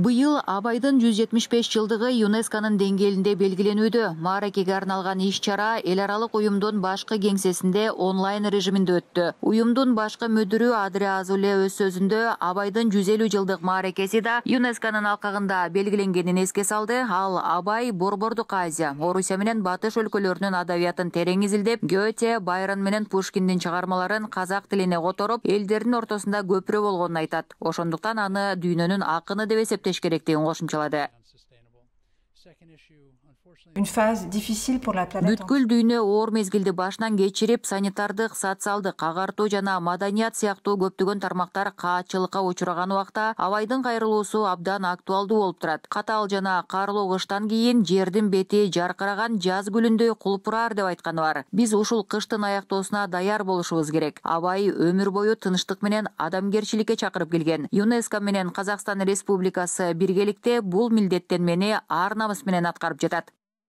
быйыл абайдын жүз жетимиш беш жылдыгы юнесконун деңгээлинде белгиленүүдө мааракеге арналган иш чара эл аралык уюмдун башкы кеңсесинде онлайн режиминде өттү уюмдун башкы мүдүрү адриа азуле өз сөзүндө абайдын жүз элүү жылдык мааракеси да юнесконун алкагында белгиленгенин эске салды. Ал абай борбордук азия орусия менен батыш өлкөлөрүнүн адабиятын терең изилдеп гете байрон менен пушкиндин чыгармаларын казак тилине которуп элдердин ортосунда көпүрө болгонун айтат ошондуктан аны дүйнөнүн акыны деп эсептеш керектигин кошумчалады бүткүл дүйнө оор мезгилди башынан кечирип санитардык социалдык агартуу жана маданият сыяктуу көптөгөн тармактар каатчылыкка учураган убакта абайдын кайрылуусу абдан актуалдуу болуп турат катаал жана карлуу кыштан кийин жердин бети жаркыраган жаз гүлүндөй кулпураар деп айтканы бар биз ушул кыштын аяктоосуна даяр болушубуз керек абай өмүр бою тынчтык менен адамгерчиликке чакырып келген юнеско менен казакстан республикасы биргеликте бул милдеттенмени ар намыс менен аткарып жатат